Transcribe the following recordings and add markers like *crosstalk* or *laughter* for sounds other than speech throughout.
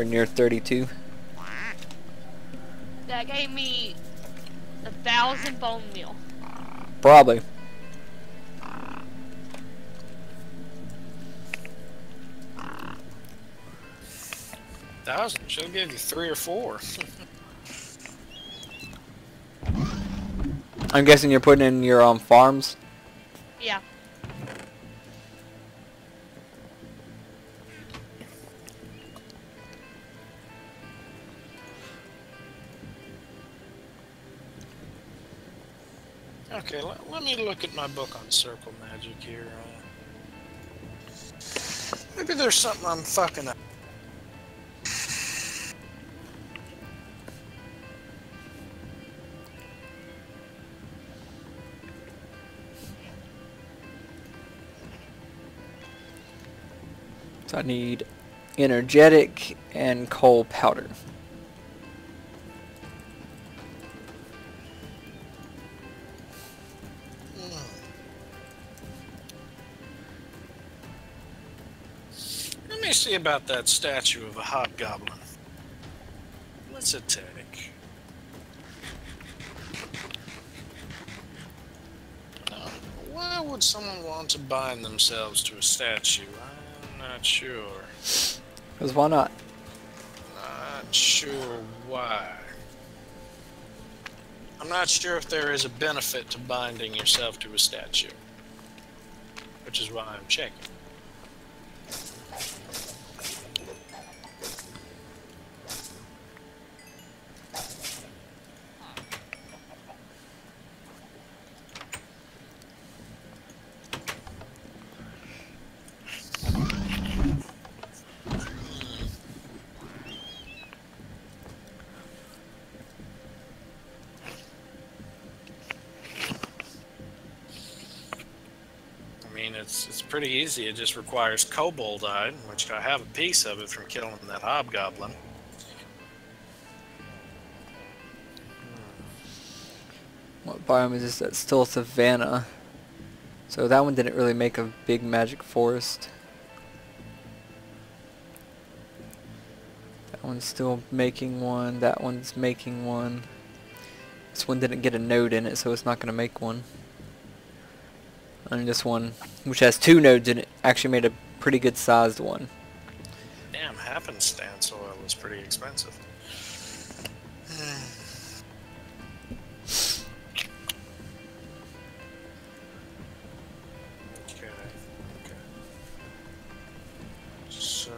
anywhere near 32. That gave me a thousand bone meal. Probably. Thousand. Should have given you three or four. I'm guessing you're putting in your um farms. Yeah. Okay, let, let me look at my book on circle magic here. Uh, maybe there's something I'm fucking up. So I need energetic and coal powder. Me see about that statue of a hobgoblin. What's it take? Uh, why would someone want to bind themselves to a statue? I'm not sure. Because why not? Not sure why. I'm not sure if there is a benefit to binding yourself to a statue. Which is why I'm checking. I mean, it's it's pretty easy. It just requires cobalt koboldite, which I have a piece of it from killing that hobgoblin. What biome is this? That's still savanna. So that one didn't really make a big magic forest. That one's still making one. That one's making one. This one didn't get a node in it, so it's not going to make one. And this one, which has two nodes in it, actually made a pretty good sized one. Damn, happenstance oil is pretty expensive. okay. So,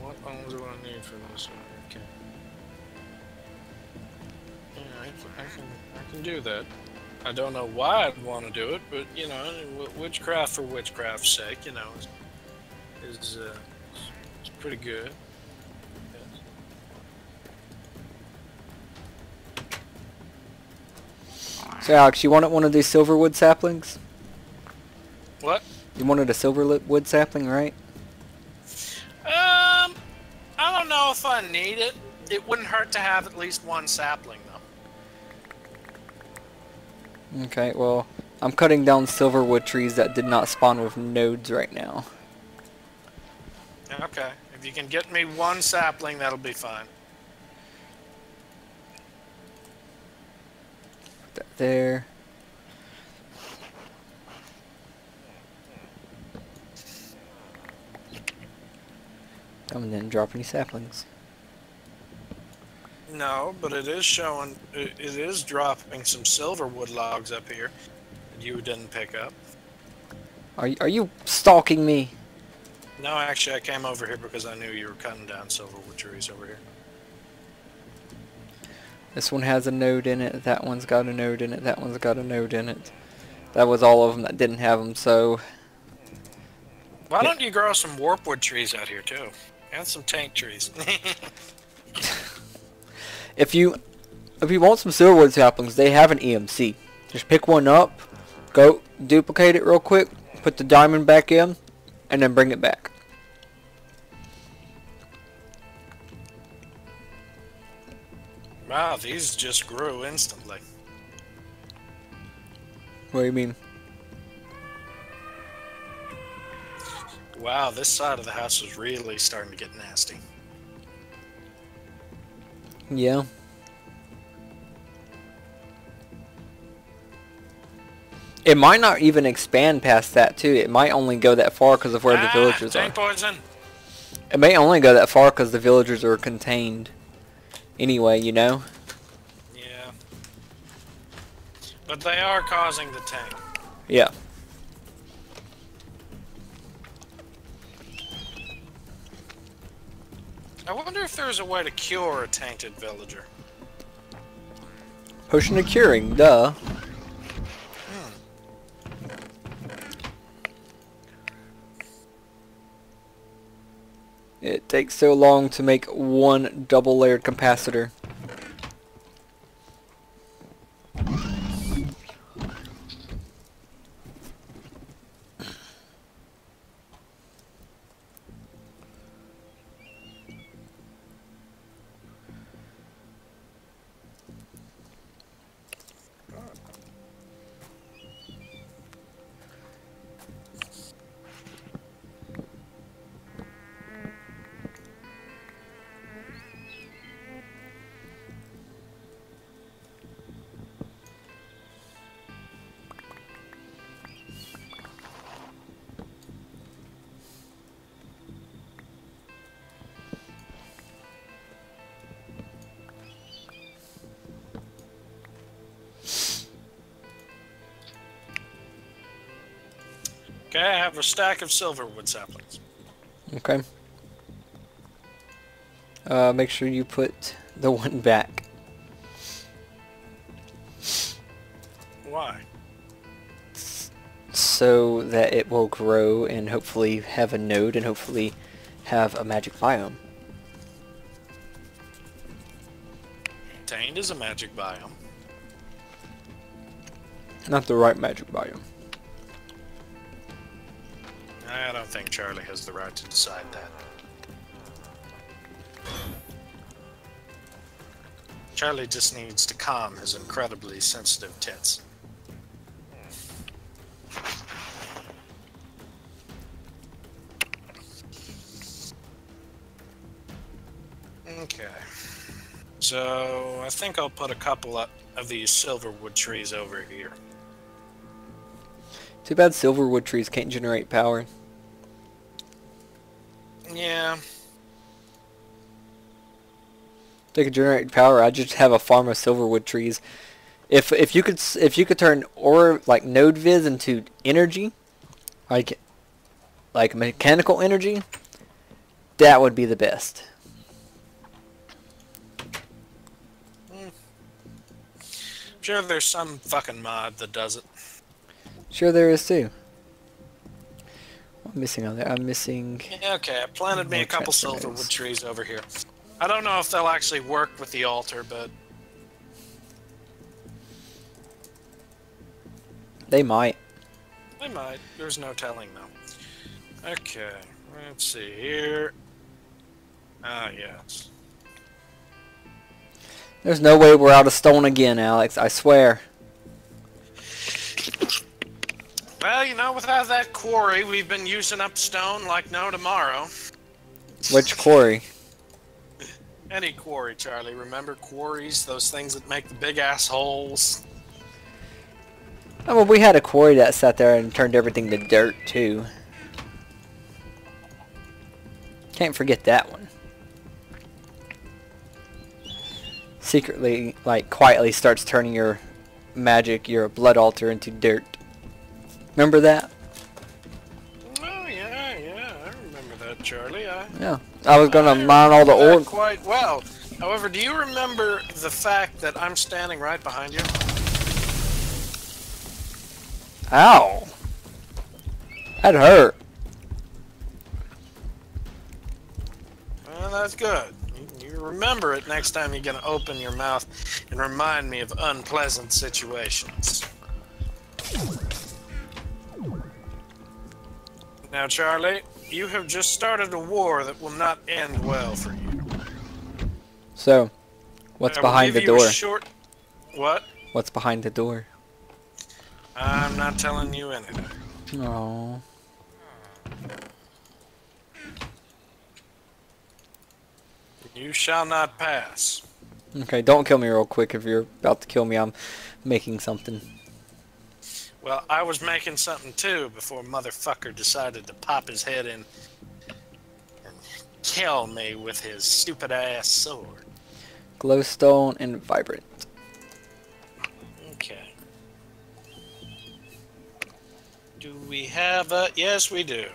what bones do I need for this one? Okay. Yeah, I can I can do that. I don't know why I'd want to do it, but you know, witchcraft for witchcraft's sake, you know, is, is uh, it's pretty good. So Alex, you wanted one of these silverwood saplings? What? You wanted a silverwood sapling, right? Um, I don't know if I need it. It wouldn't hurt to have at least one sapling, though. Okay, well, I'm cutting down silverwood trees that did not spawn with nodes right now. Okay, if you can get me one sapling, that'll be fine. That there. That one didn't drop any saplings. No, but it is showing. It, is dropping some silverwood logs up here that you didn't pick up. Are you, are you stalking me? No, actually, I came over here because I knew you were cutting down silverwood trees over here. This one has a node in it. That one's got a node in it. That one's got a node in it. That was all of them that didn't have them. So Why Yeah. don't you grow some warpwood trees out here too? And some tank trees. *laughs* if you if you want some silverwood saplings, they have an EMC. Just pick one up, go duplicate it real quick, put the diamond back in, and then bring it back. wow, these just grew instantly. What do you mean? Wow, this side of the house is really starting to get nasty. Yeah. It might not even expand past that too. It might only go that far because of where the Ah, villagers are. poison. It may only go that far because the villagers are contained. Anyway, you know. Yeah. But they are causing the taint. Yeah. I wonder if there's a way to cure a tainted villager. Potion of curing, duh. Hmm. It takes so long to make one double layered capacitor. Okay, I have a stack of silverwood saplings. Okay. Uh, make sure you put the one back. Why? So that it will grow and hopefully have a node and hopefully have a magic biome. Tainted is a magic biome. Not the right magic biome. I don't think Charlie has the right to decide that. Charlie just needs to calm his incredibly sensitive tits. Okay. So, I think I'll put a couple of these silverwood trees over here. Too bad silverwood trees can't generate power. Yeah, They could generate power. I just have a farm of silverwood trees. If if you could if you could turn or like node vis into energy, like like mechanical energy, that would be the best. sure there's some fucking mod that does it. Sure, there is too. Missing on there. I'm missing. Yeah, okay, I planted me a couple silverwood trees over here. I don't know if they'll actually work with the altar, but They might. they might. There's no telling though. Okay, let's see here. Ah, yes. There's no way we're out of stone again, Alex. I swear. Well, you know, without that quarry, we've been using up stone like no tomorrow. Which quarry? Any quarry, Charlie. Remember quarries? Those things that make the big ass holes? Oh, well, we had a quarry that sat there and turned everything to dirt too. Can't forget that one. Secretly, like quietly starts turning your magic, your blood altar into dirt. Remember that? Oh, yeah, yeah, I remember that, Charlie. I, Yeah. I was gonna I mine all the ore. quite well. However, do you remember the fact that I'm standing right behind you? Ow. That hurt. Well, that's good. You, you remember it next time you're going to open your mouth and remind me of unpleasant situations. Now, Charlie, you have just started a war that will not end well for you. So, what's I behind the you a door? Short... What? What's behind the door? I'm not telling you anything. Oh. You shall not pass. Okay, don't kill me real quick. If you're about to kill me, I'm making something. Well, I was making something too before motherfucker decided to pop his head in and kill me with his stupid ass sword. Glowstone and vibrant. Okay. Do we have a... Yes, we do.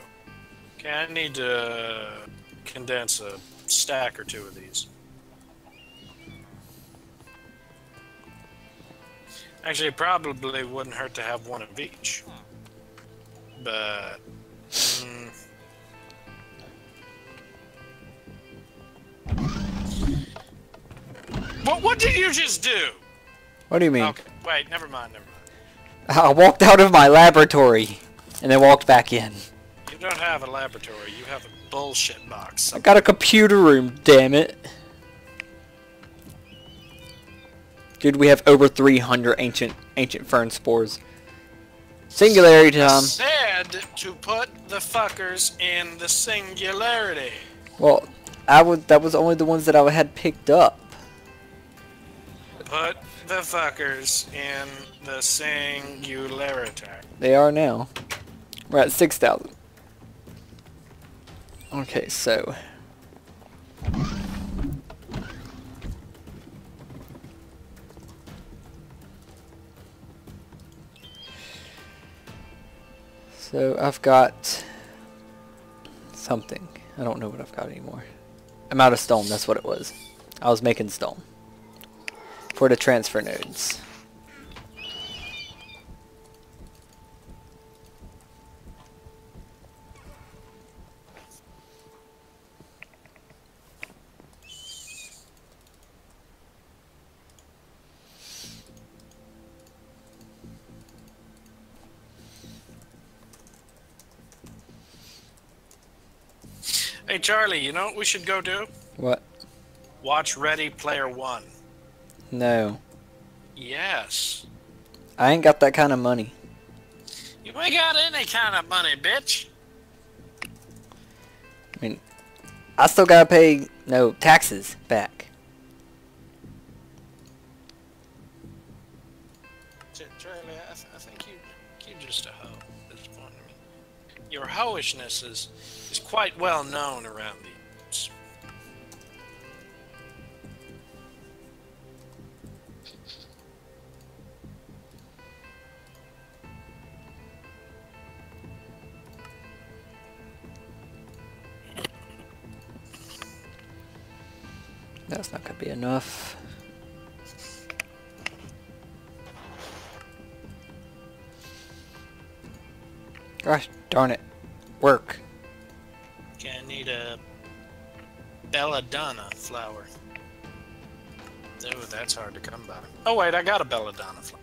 Okay, I need to condense a stack or two of these. Actually, it probably wouldn't hurt to have one of each. But... mm, What, what did you just do? What do you mean? Okay, wait, never mind, never mind. I walked out of my laboratory and then walked back in. You don't have a laboratory, you have a bullshit box. I got a computer room, damn it. Dude, we have over 300 ancient ancient fern spores. Singularity time. said to put the fuckers in the singularity. Well, I would. That was only the ones that I had picked up. Put the fuckers in the singularity. They are now. We're at 6,000. Okay, so. So I've got something. I don't know what I've got anymore. I'm out of stone, that's what it was. I was making stone. For the transfer nodes. Hey Charlie, you know what we should go do? What? Watch Ready Player One. No. Yes. I ain't got that kind of money. You ain't got any kind of money, bitch. I mean, I still gotta pay, no, taxes back. Charlie, I, th- I think you, you're just a hoe at this point. I mean, your hoishness is, is quite well known around these. That's not gonna be enough. Gosh darn it. Belladonna flower. Oh, that's hard to come by. Oh wait, I got a belladonna flower.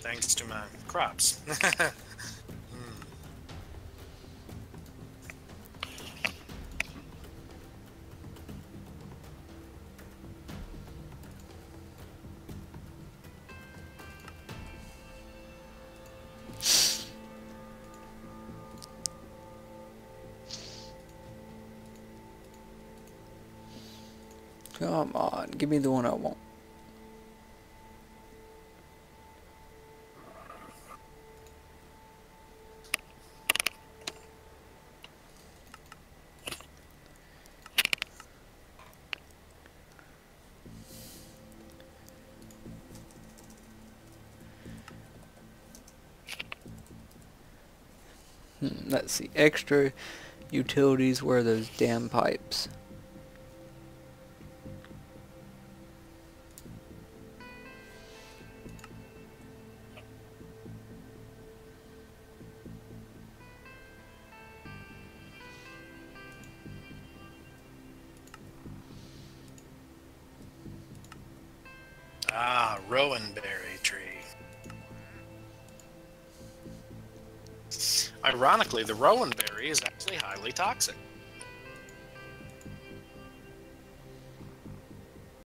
Thanks to my crops. *laughs* give me the one I want. Hmm, Let's see. Extra utilities. Where are those damn pipes? Rowanberry tree. Ironically, the rowanberry is actually highly toxic.